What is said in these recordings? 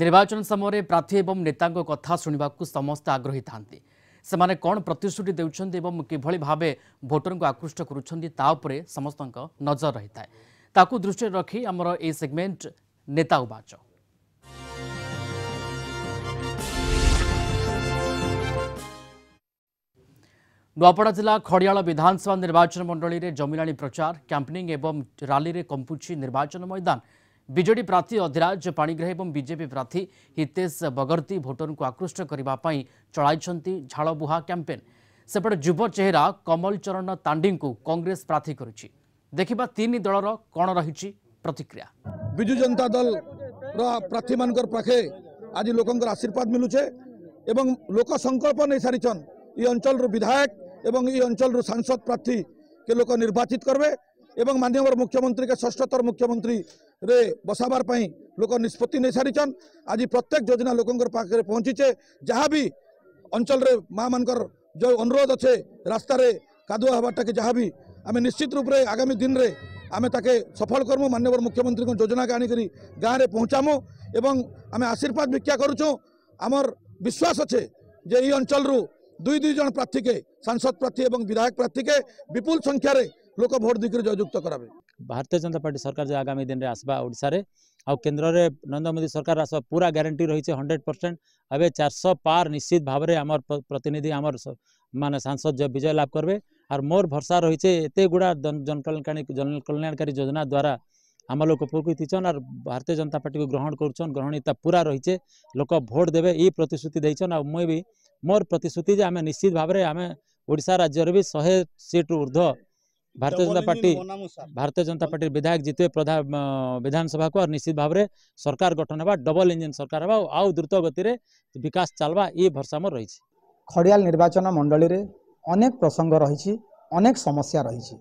ନିର୍ବାଚନ ସମୟରେ ପ୍ରାର୍ଥୀ ଏବଂ ନେତାଙ୍କ କଥା ଶୁଣିବାକୁ ସମସ୍ତେ ଆଗ୍ରହୀ ଥାଆନ୍ତି ସେମାନେ କ'ଣ ପ୍ରତିଶ୍ରୁତି ଦେଉଛନ୍ତି ଏବଂ କିଭଳି ଭାବେ ଭୋଟରଙ୍କୁ ଆକୃଷ୍ଟ କରୁଛନ୍ତି ତା ଉପରେ ସମସ୍ତଙ୍କ ନଜର ରହିଥାଏ ତାକୁ ଦୃଷ୍ଟିରେ ରଖି ଆମର ଏହି ସେଗମେଣ୍ଟ ନେତା ଉବାଚ ନୂଆପଡ଼ା ଜିଲ୍ଲା ଖଡ଼ିଆଳ ବିଧାନସଭା ନିର୍ବାଚନ ମଣ୍ଡଳୀରେ ଜମିଲାଣି ପ୍ରଚାର କ୍ୟାମ୍ପେନିଂ ଏବଂ ରାଲିରେ କମ୍ପୁଛି ନିର୍ବାଚନ ମଇଦାନ ବିଜେଡି ପ୍ରାର୍ଥୀ ଅଧିରାଜ ପାଣିଗ୍ରାହୀ ଏବଂ ବିଜେପି ପ୍ରାର୍ଥୀ ହିତେଶ ବଗର୍ତ୍ତି ଭୋଟରଙ୍କୁ ଆକୃଷ୍ଟ କରିବା ପାଇଁ ଚଳାଇଛନ୍ତି ଝାଳବୁହା କ୍ୟାମ୍ପେନ୍ ସେପଟେ ଯୁବ ଚେହେରା କମଲ ଚରଣ ତାଣ୍ଡିଙ୍କୁ କଂଗ୍ରେସ ପ୍ରାର୍ଥୀ କରିଛି ଦେଖିବା ତିନି ଦଳର କ'ଣ ରହିଛି ପ୍ରତିକ୍ରିୟା ବିଜୁ ଜନତା ଦଳର ପ୍ରାର୍ଥୀମାନଙ୍କର ପାଖେ ଆଜି ଲୋକଙ୍କର ଆଶୀର୍ବାଦ ମିଳୁଛେ ଏବଂ ଲୋକ ସଂକଳ୍ପ ନେଇସାରିଛନ୍ ଇ ଅଞ୍ଚଳରୁ ବିଧାୟକ ଏବଂ ଇ ଅଞ୍ଚଳରୁ ସାଂସଦ ପ୍ରାର୍ଥୀ କେ ଲୋକ ନିର୍ବାଚିତ କରିବେ ଏବଂ ମାନ୍ୟବର ମୁଖ୍ୟମନ୍ତ୍ରୀ କେ ଷଷ୍ଠତର ମୁଖ୍ୟମନ୍ତ୍ରୀ রে বসাবার পাই লোক নিষ্পতি নিয়ে সারিছন আজ প্রত্যেক যোজনা লোকঙ্কর পাখে পৌঁছিছে যা বি অঞ্চলের মা মানকর যে অনুরোধ আছে রাস্তায় কাদুয়া হবারটাকে যা বি আমি নিশ্চিত রূপে আগামী দিনে আমি তাকে সফল করমু মাননীয় মুখ্যমন্ত্রী যোজনাকে আনিকি গাঁরে পৌঁছামু এবং আমি আশীর্বাদ ভিক্ষা করছু আমার বিশ্বাস আছে যে এই অঞ্চল দুই দুই জন প্রার্থীকে সাংসদ প্রার্থী এবং বিধায়ক প্রার্থীকে বিপুল সংখ্যায় লোক ভোট ଦେଇକରି ଜୟଯୁକ୍ତ କରାବେ ଭାରତୀୟ ଜନତା ପାର୍ଟି ସରକାର ଯେ ଆଗାମୀ ଦିନରେ ଆସିବା ଓଡ଼ିଶାରେ ଆଉ କେନ୍ଦ୍ରରେ ନରେନ୍ଦ୍ର ମୋଦି ସରକାର ଆସିବା ପୁରା ଗ୍ୟାରେଣ୍ଟି ରହିଛି ହଣ୍ଡ୍ରେଡ଼ ପରସେଣ୍ଟ ଏବେ ଚାରିଶହ ପାର ନିଶ୍ଚିତ ଭାବରେ ଆମର ପ୍ରତିନିଧି ଆମର ମାନେ ସାଂସଦ ବିଜୟ ଲାଭ କରିବେ আর মোর ভরসা রয়েছে এতে গুড়া জনকল্যাণকারী জনকল্যাণকারী যোজনা দ্বারা আমার লোক উপকৃত হয়েছেন আর ভারতীয় জনতা পার্টিকে গ্রহণ করছেন গ্রহণীয়তা পুরা রয়েছে লোক ভোট দেবে এই প্রতিশ্রুতি দিয়েছেন আর মুই বি মোর প্রতিশ্রুতি যে আমি নিশ্চিত ভাবে আমি ওড়শা রাজ্যের বি শহে সিট ঊর্ধ্ব ଭାରତୀୟ ଜନତା ପାର୍ଟି ଭାରତୀୟ ଜନତା ପାର୍ଟି ବିଧାୟକ ଜିତିବେ ବିଧାନସଭାକୁ ଆଉ ନିଶ୍ଚିତ ଭାବରେ ସରକାର ଗଠନ ହେବା ଡବଲ ଇଞ୍ଜିନ ସରକାର ହେବା ଆଉ ଦ୍ରୁତ ଗତିରେ ବିକାଶ ଚାଲବା ଏ ଭରସା ମୋର ରହିଛି ଖଡ଼ିଆଲ ନିର୍ବାଚନ ମଣ୍ଡଳୀରେ ଅନେକ ପ୍ରସଙ୍ଗ ରହିଛି ଅନେକ ସମସ୍ୟା ରହିଛି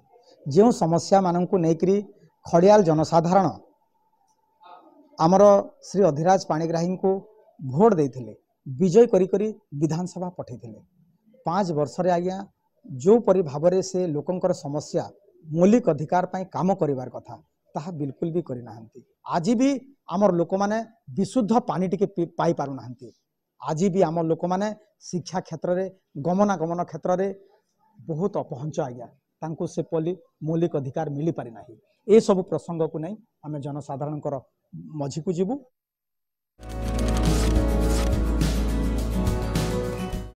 ଯେଉଁ ସମସ୍ୟାମାନଙ୍କୁ ନେଇକରି ଖଡ଼ିଆଲ ଜନସାଧାରଣ ଆମର ଶ୍ରୀ ଅଧିରାଜ ପାଣିଗ୍ରାହୀଙ୍କୁ ଭୋଟ ଦେଇଥିଲେ ବିଜୟ କରିକରି ବିଧାନସଭା ପଠାଇଥିଲେ ପାଞ୍ଚ ବର୍ଷରେ ଆଜ୍ଞା ଯେଉଁପରି ଭାବରେ ସେ ଲୋକଙ୍କର ସମସ୍ୟା ମୌଳିକ ଅଧିକାର ପାଇଁ କାମ କରିବାର କଥା ତାହା ବିଲକୁଲ ବି କରିନାହାନ୍ତି ଆଜି ବି ଆମର ଲୋକମାନେ ବିଶୁଦ୍ଧ ପାଣି ଟିକେ ପାଇପାରୁନାହାନ୍ତି ଆଜି ବି ଆମ ଲୋକମାନେ ଶିକ୍ଷା କ୍ଷେତ୍ରରେ ଗମନାଗମନ କ୍ଷେତ୍ରରେ ବହୁତ ଅପହଞ୍ଚ ଆଜ୍ଞା ତାଙ୍କୁ ସେ ପଲି ମୌଳିକ ଅଧିକାର ମିଳିପାରିନାହିଁ ଏସବୁ ପ୍ରସଙ୍ଗକୁ ନେଇ ଆମେ ଜନସାଧାରଣଙ୍କର ମଝିକୁ ଯିବୁ